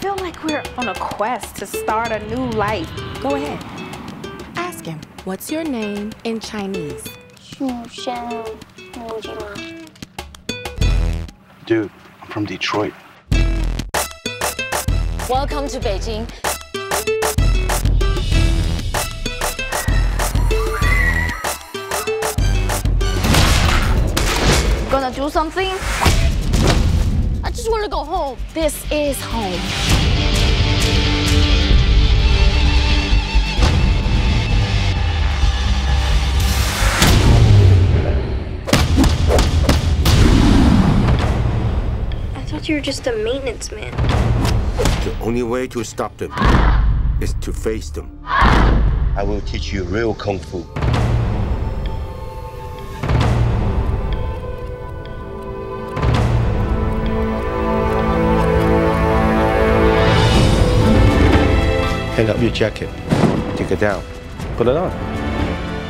feel like we're on a quest to start a new life. Go ahead. Ask him, what's your name in Chinese? Dude, I'm from Detroit. Welcome to Beijing. Gonna do something? I just want to go home. This is home. I thought you were just a maintenance man. The only way to stop them is to face them. I will teach you real kung fu. Hang up your jacket. Take it down. Put it on.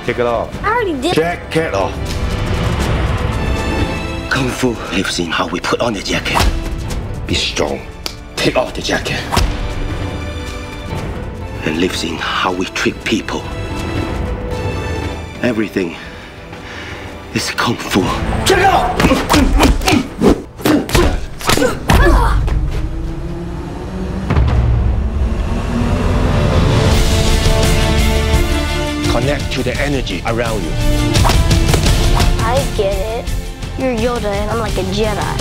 Take it off. I already did. Jacket off. Kung Fu lives in how we put on the jacket. Be strong. Take off the jacket. And lives in how we treat people. Everything is Kung Fu. Check it out! To the energy around you. I get it. You're Yoda and I'm like a Jedi.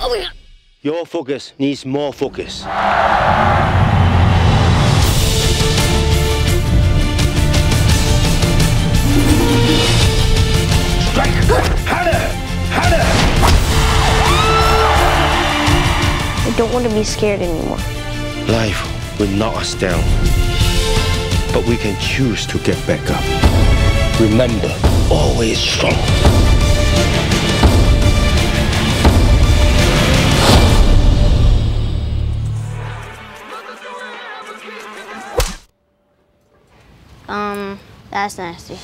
Oh my god. Your focus needs more focus. Strike! Harder! Harder! I don't want to be scared anymore. Life will knock us down, but we can choose to get back up. Remember, always strong. Um, that's nasty.